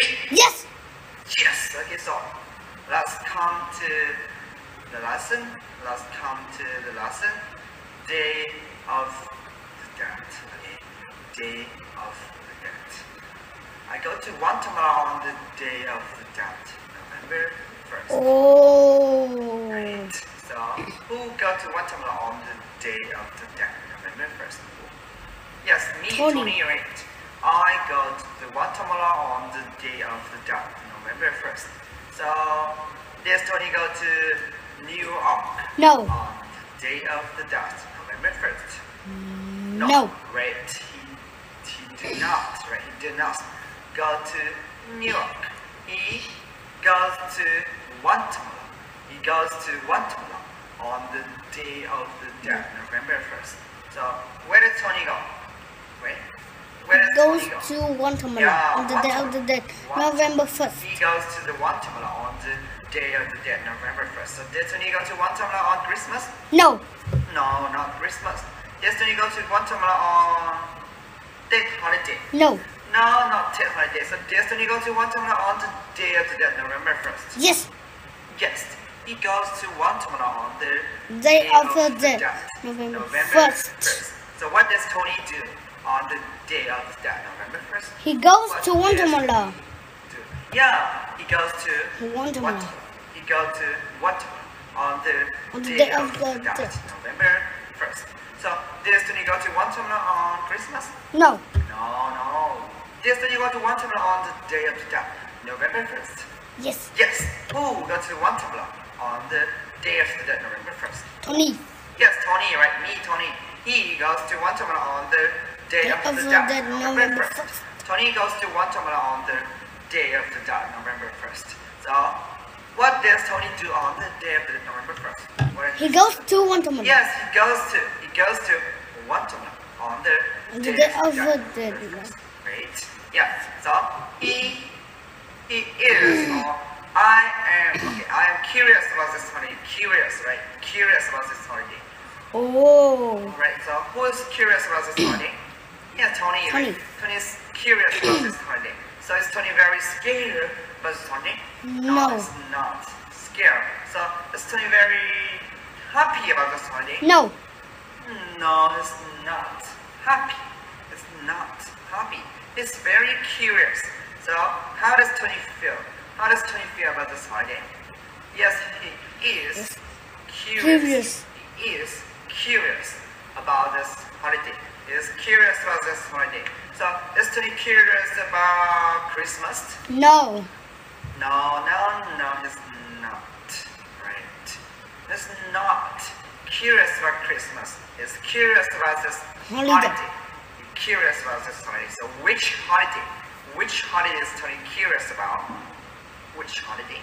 Ready? Yes. Yes. Okay, so let's come to the lesson. Let's come to the lesson. Day of the dead. Okay. Day of the dead. I go to Guatemala on the day of the dead, November 1st. Oh. Right. So, who go to Guatemala on the day of the dead, November 1st? Yes, me, Tony. Tony, right. I go to Guatemala on the day of the dead, November 1st. So, this Tony go to New York No. on the day of the dead, November 1st. No. Right. He, he did not, right? He did not go to New York. He goes to Guatemala. He goes to Guatemala on the day of the dead, November 1st. So, where did Tony go? Wait. Goes to Guatemala on the day of the dead, November 1st. He goes to the Guatemala on the day of the dead, November 1st. So, did Tony go to Guatemala on Christmas? No. No, not Christmas. Did Tony go to Guatemala on that holiday? No. No, not that holiday. So, did Tony go to Guatemala on the day of the dead, November 1st? Yes. Yes, he goes to Guatemala on the Day of the dead, November 1st. So what does Tony do on the day of the dead, November 1st? He goes to Guatemala. Yeah, he goes to Guatemala. He goes to what on the, On the day, day of of the dead. November 1st. So does Tony go to Guatemala on Christmas? No. No, no. Does Tony go to Guatemala on the day of the dead, November 1st? Yes. Yes, who go to Guatemala on the day of the dead, November 1st? Tony. Yes, Tony, right? Me, Tony. He goes to Guatemala on the day Day of, of the the dead, November November 1st. Tony goes to Guatemala on the day of the dead, November 1st. So, what does Tony do on the day of the November 1st? He goes to Guatemala. Yes, he goes to he goes to Guatemala on the, On the day of the dead. November 1st. Great. Yeah. So he he is or oh, I am okay. I am curious about this holiday. Curious, right? Curious about this holiday. Oh. Right. So who is curious about this holiday? Yeah, Tony. Tony. Tony is curious about this holiday. So is Tony very scared about this holiday? No. it's not scared. So is Tony very happy about this holiday? No. Hmm, no, it's not happy. It's not happy. He's very curious. So, how does Tony feel? How does Tony feel about this holiday? Yes, he is curious. Curious. He is curious about this holiday. Is curious about this holiday. So, is Tony curious about Christmas? No. No, no, no, he's not. Right. He's not curious about Christmas. He's curious about this Holiday. holiday. Curious about this holiday. So which holiday? Which holiday is Tony curious about? Which holiday?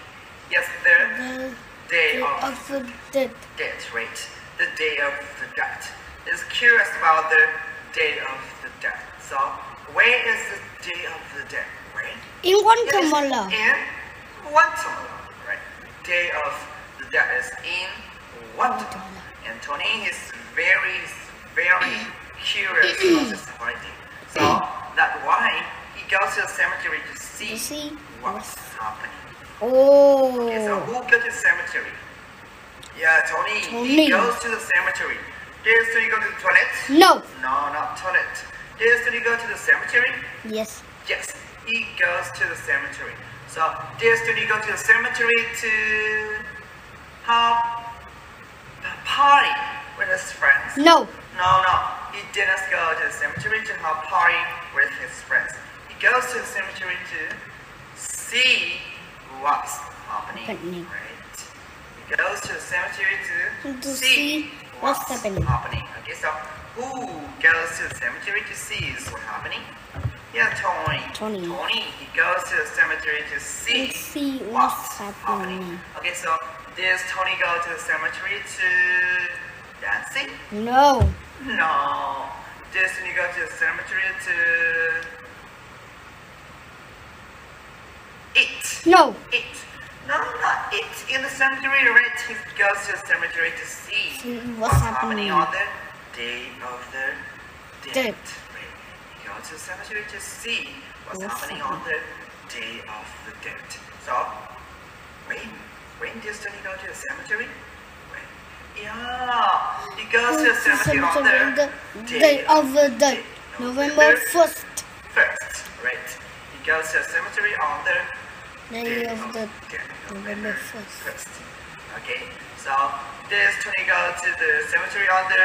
Yes, the The day day of of the dead. dead, right? The day of the dead. Is curious about the day of the dead. So where is the day of the dead? In Guatemala. In Guatemala, right? Day of the dead is in Guatemala. And Tony is very, very curious about this holiday. So that's why he goes to the cemetery to see, To see what's happening. Oh. Okay, so who goes to the cemetery? Yeah, Tony. Tony. He goes to the cemetery. Does Tony go to the toilet? No. No, not toilet. Does Tony go to the cemetery? Yes. Yes, he goes to the cemetery. So, does Tony go to the cemetery to have a party with his friends? No. No, no, he didn't go to the cemetery to have a party with his friends. He goes to the cemetery to see what's happening. Happening. Right? He goes to the cemetery to, To see what's happening. happening? Okay, so who goes to the cemetery to see what's happening? Yeah, Tony. Tony. Tony. He goes to the cemetery to see, see what's happening. Okay, so does Tony go to the cemetery to dancing? No. No. Does Tony go to the cemetery to eat? No. Eat. No, not eat. In the cemetery, right? He goes to the cemetery to see, See what's happening. on the day of the dead. Dead. Right. He goes to the cemetery to see what's, What's happening happening. on the Day of the Dead. So, when when does Tony go to the cemetery? When? Yeah, he goes to the cemetery on the day of the dead, November first. First, right? He goes to the cemetery on the Day of the November first. first. Okay, so this Tony go to the cemetery on the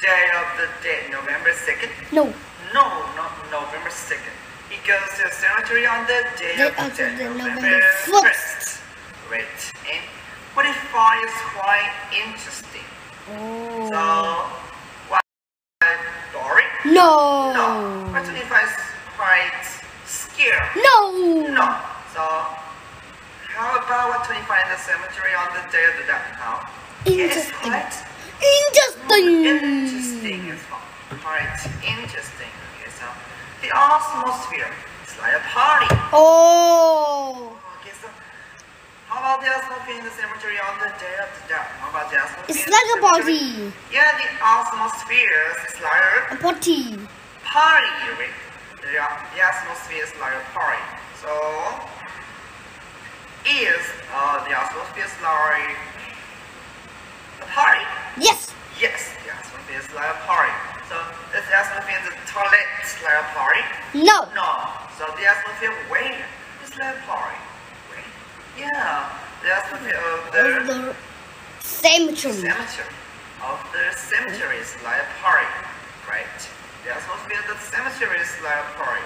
day of the dead, November second? No, No, not November 2nd. He goes to the cemetery on the day of the dead, November November 1st. Right. And what he finds quite interesting. Oh. So, oh, what, boring? no, No. What he finds quite scary? no, No. So, about what Tony finds in the cemetery on the day of the dead? How? It's Interesting. quite interesting. interesting as well. Quite interesting. Okay, so the atmosphere is like a party. Oh, oh Okay, so how about the atmosphere in the cemetery on the day of the death? How about the atmosphere? it's like a party, Yeah, the atmosphere is like a party. party. Right? The atmosphere is like a party. So is uh, the is like a party? Yes, Yes, the atmosphere is like a party. So is the the toilet like a party? no, No. So the atmosphere where is like a party? Where? Yeah. The atmosphere of the the cemetery. cemetery. Of the cemetery is like a party. Right? The atmosphere of the cemetery is like a party.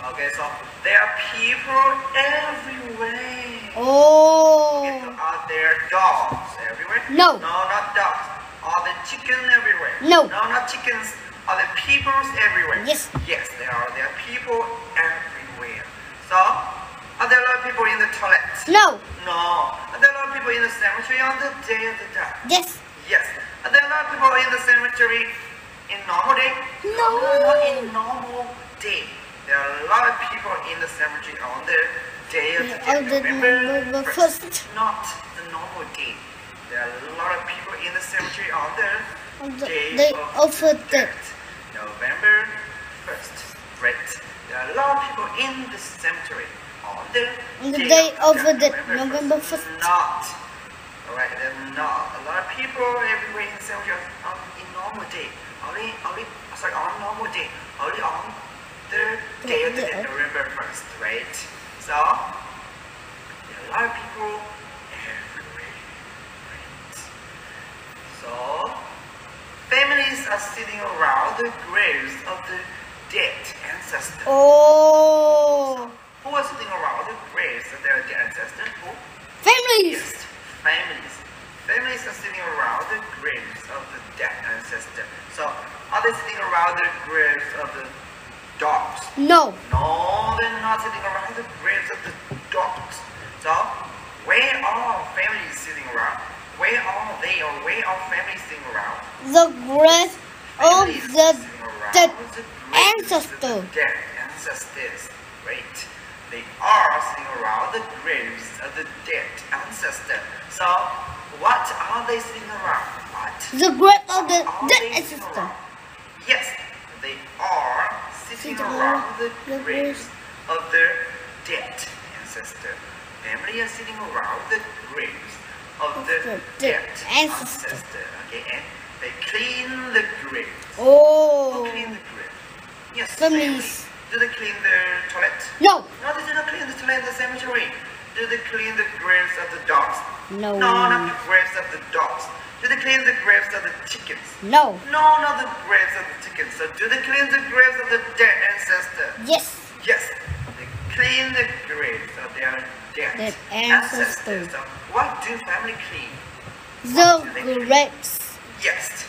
Okay, so there are people everywhere. Oh, are there dogs everywhere? No. No, not dogs. Are there chickens everywhere? No. No, not chickens. Are there people everywhere? Yes. Yes, there are. There are people everywhere. So, are there a lot of people in the toilet? no, No. Are there a lot of people in the cemetery on the day of the death? yes, Yes. Are there a lot of people in the cemetery in normal day? No. not in normal day. There are a lot of people in the cemetery on the day of the Yeah, dead. on the November first. Not the normal day. There are a lot of people in the cemetery on the on the day, day of, of the dead. November 1st. Right. There are a lot of people in the cemetery on the, On the day of the dead, November 1st. Not. Alright, there are not a lot of people everywhere in the cemetery on in normal day. Only, only, sorry, on normal day. Only on the day of the dead, November 1st, right? So, there are a lot of people everywhere. Right. So, families are sitting around the graves of the dead ancestors. Oh, Who are sitting around the graves of their dead ancestors? Who? families. Yes, families. Families are sitting around the graves of the dead ancestor. So, are they sitting around the graves of the dogs? No, No, they're not sitting around the graves of the dogs. So, where are families sitting around? Where are they or where are families sitting around? the grave of Families the sitting around dead the graves of ancestor. the Dead ancestors. Right. They are sitting around the graves of the dead ancestor. So, what are they sitting around? What? The grave of the dead they sitting ancestor. Yes, sitting Sitting around around the graves graves. of their dead ancestor. Family are sitting around the graves of Of the the dead dead ancestor. ancestor. Okay, and they clean the graves. Oh. Who Oh, clean the grave? Yes, Families. Do they clean the toilet? no, No, they do not clean the toilet in the cemetery. Do they clean the graves of the dogs? No. No, not the graves of the dogs. Do they clean the graves of the chickens? no, No, not the graves of the chickens. So do they clean the graves of the dead ancestor? yes, Yes. They clean the graves of their dead, Dead ancestors. ancestors. So what do family clean? the graves. Yes.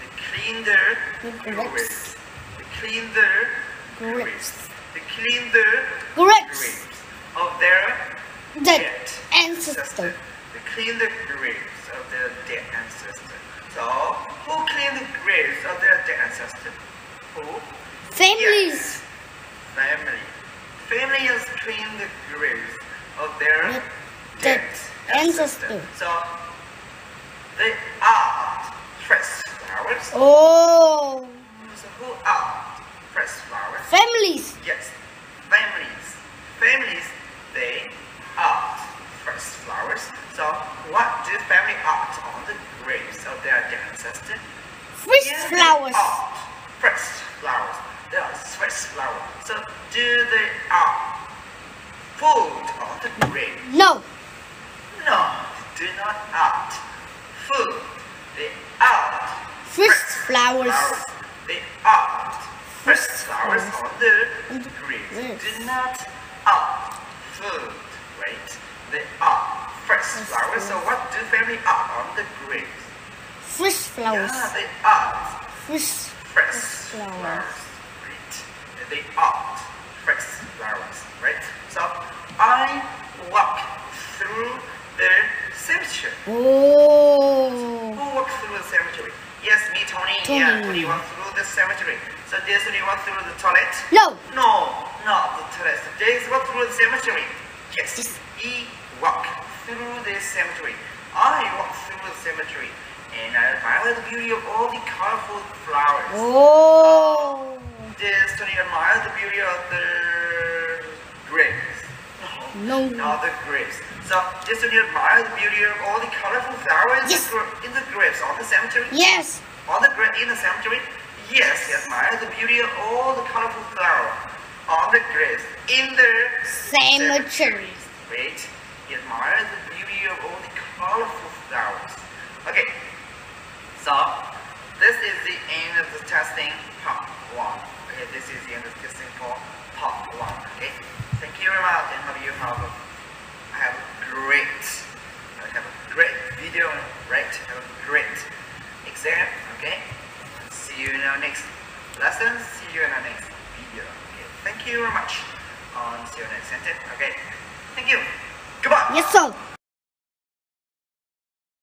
They clean their The graves. graves. They clean their Graves. graves. They clean their Graves. graves of their Dead dead ancestor. They clean the graves of their dead ancestor. So who clean the graves of their dead ancestor? Who? Families. Yes. Family. Has cleaned the graves of their Dead- dead ancestor. So they are fresh flowers. Oh, So who are fresh flowers? families. Yes, families. families they are first flowers. So what do family art on the graves of their ancestors? First Yes, they flowers. art first flowers. They are first flowers. So do they art food on the grave? No. No, do not art food. They art First flowers. They art first First flowers flowers. on the grave. Do not art food, right? They are First flowers. So what do family art on the graves? First flowers. Yeah, they art First. fresh flowers. Right. They are fresh flowers. Right. So I walk through the cemetery. Oh. Who walked through the cemetery? Yes, me, Tony. Tony. Yeah, Tony walked through the cemetery. So there's Tony walk through the toilet. No. No, not the toilet. There's walk through the cemetery. Yes. Yes. He walk through this cemetery. I walk through the cemetery. And I admire the beauty of all the colorful flowers. Oh. Does Tony admire the beauty of the graves? No. Not the graves. So, does Tony admire the beauty of all the colorful flowers Yes. in the graves on the cemetery? Yes. On the gra- in the cemetery? Yes, he admires the beauty of all the colorful flowers on the graves in the Cemetery. Wait, he the beauty of all the colorful flowers. Okay, so this is the end of the testing part one. Okay, this is the end of the testing